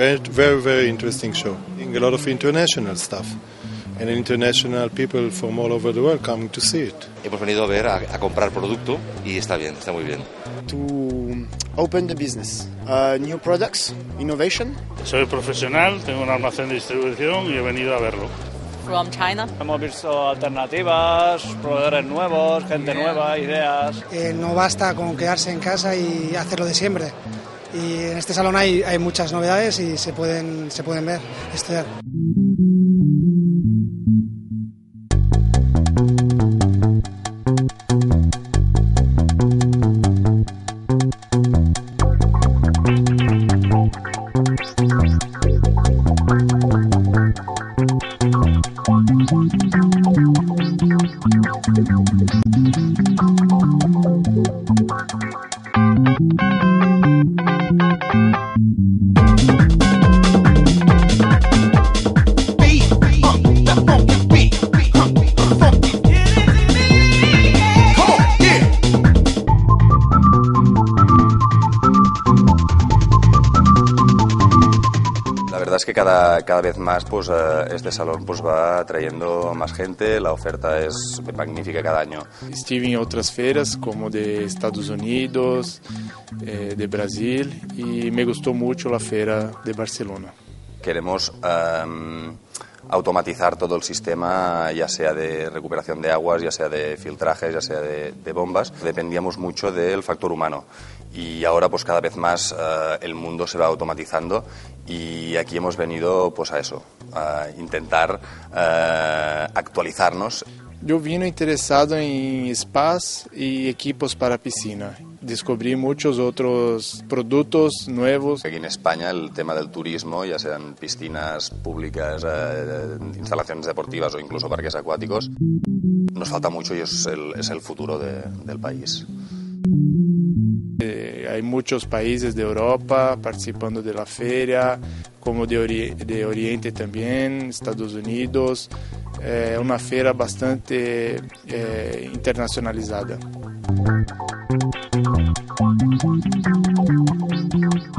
Very, very, very interesting show. A lot of international stuff. And international people from all over the world coming to see it. Hemos venido a ver, a, a comprar producto y está bien, está muy bien. To open the business. Uh, new products, innovation. Soy profesional, tengo un almacén de distribución y he venido a verlo. From China. Hemos visto alternativas, proveedores nuevos, gente nueva, ideas. Eh, no basta con quedarse en casa y hacerlo de siempre. Y en este salón hay, hay muchas novedades y se pueden, se pueden ver, estudiar. Es que cada, cada vez más pues, eh, este salón pues, va trayendo más gente, la oferta es magnífica cada año. Estive en otras feiras como de Estados Unidos, eh, de Brasil y me gustó mucho la feira de Barcelona. Queremos em, automatizar todo el sistema, ya sea de recuperación de aguas, ya sea de filtrajes, ya sea de, de bombas. Dependíamos mucho del factor humano y ahora pues cada vez más eh, el mundo se va automatizando y aquí hemos venido pues a eso, a intentar eh, actualizarnos. Yo vino interesado en spas y equipos para piscina. Descubrí muchos otros productos nuevos. Aquí en España el tema del turismo, ya sean piscinas públicas, eh, instalaciones deportivas o incluso parques acuáticos, nos falta mucho y es el, es el futuro de- del país. Eh, hay muchos países de Europa participando de la feria, como de, Ori- de Oriente también, Estados Unidos. Es una feria bastante eh, internacionalizada.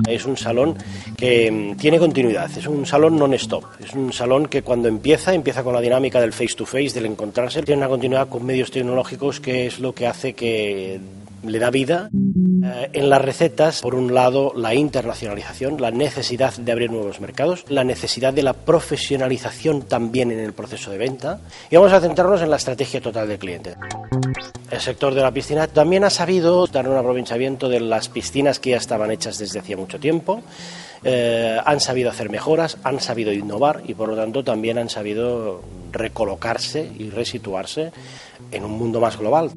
Es un salón que mm, tiene continuidad, es un salón non-stop, es un salón que cuando empieza, empieza con la dinámica del face-to-face, del encontrarse, tiene una continuidad con medios tecnológicos que es lo que hace que le da vida. Eh, en las recetas, por un lado, la internacionalización, la necesidad de abrir nuevos mercados, la necesidad de la profesionalización también en el proceso de venta y vamos a centrarnos en la estrategia total del cliente. El sector de la piscina también ha sabido dar un aprovechamiento de las piscinas que ya estaban hechas desde hacía mucho tiempo. Eh, han sabido hacer mejoras, han sabido innovar y por lo tanto también han sabido recolocarse y resituarse en un mundo más global.